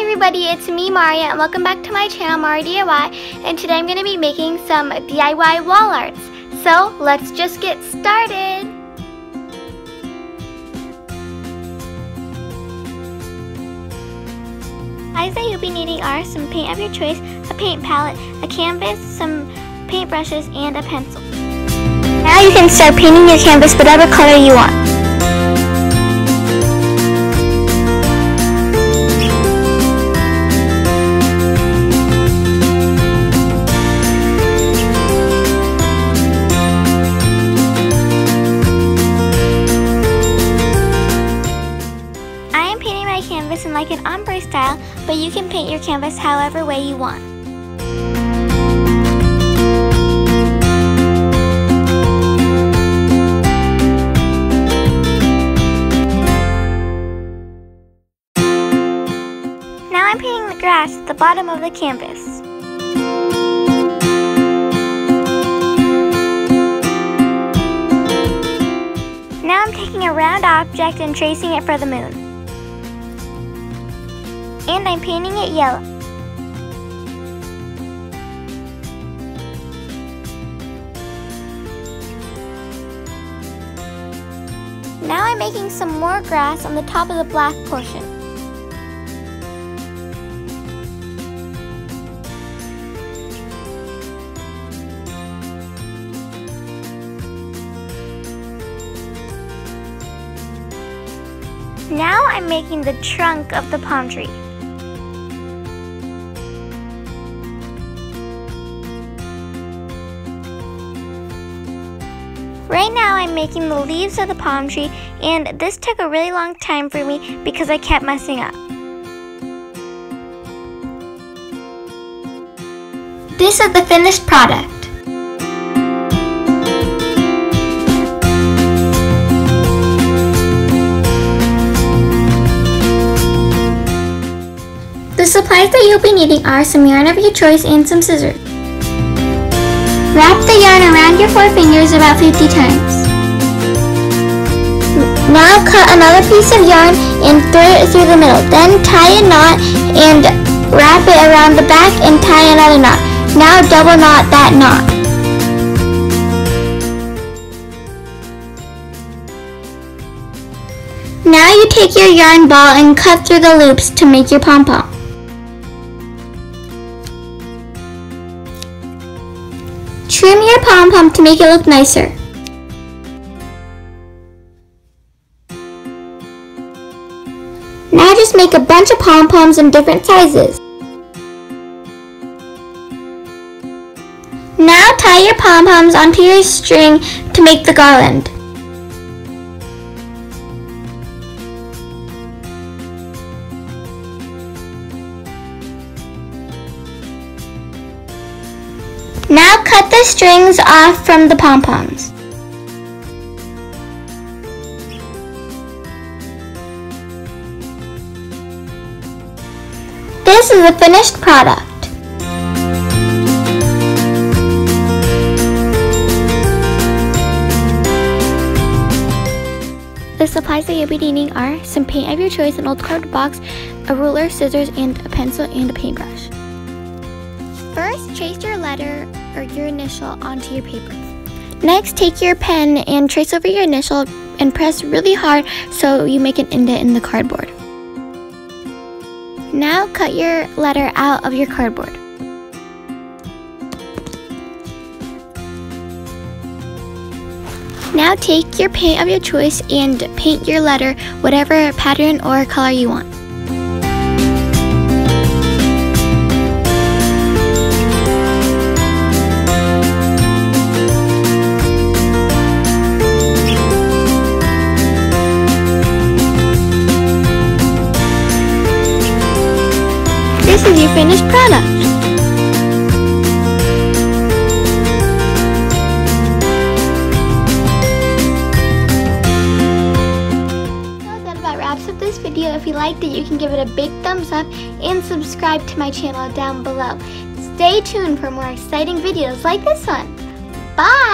Hi everybody, it's me Maria and welcome back to my channel Maria DIY and today I'm going to be making some DIY wall arts. So let's just get started. Items that you'll be needing are some paint of your choice, a paint palette, a canvas, some paintbrushes, and a pencil. Now you can start painting your canvas whatever color you want. But you can paint your canvas however way you want. Now I'm painting the grass at the bottom of the canvas. Now I'm taking a round object and tracing it for the moon and I'm painting it yellow. Now I'm making some more grass on the top of the black portion. Now I'm making the trunk of the palm tree. Right now I'm making the leaves of the palm tree and this took a really long time for me because I kept messing up. This is the finished product. The supplies that you'll be needing are some yarn of your choice and some scissors. Wrap the yarn around your four fingers about 50 times. Now cut another piece of yarn and thread it through the middle. Then tie a knot and wrap it around the back and tie another knot. Now double knot that knot. Now you take your yarn ball and cut through the loops to make your pom-pom. Trim your pom-pom to make it look nicer. Now just make a bunch of pom-poms in different sizes. Now tie your pom-poms onto your string to make the garland. Now cut the strings off from the pom-poms. This is the finished product. The supplies that you'll be needing are some paint of your choice, an old cardboard box, a ruler, scissors, and a pencil and a paintbrush. First, trace your letter or your initial onto your paper. Next, take your pen and trace over your initial and press really hard so you make an indent in the cardboard. Now cut your letter out of your cardboard. Now take your paint of your choice and paint your letter whatever pattern or color you want. Is your finished product. So that about wraps up this video. If you liked it, you can give it a big thumbs up and subscribe to my channel down below. Stay tuned for more exciting videos like this one. Bye!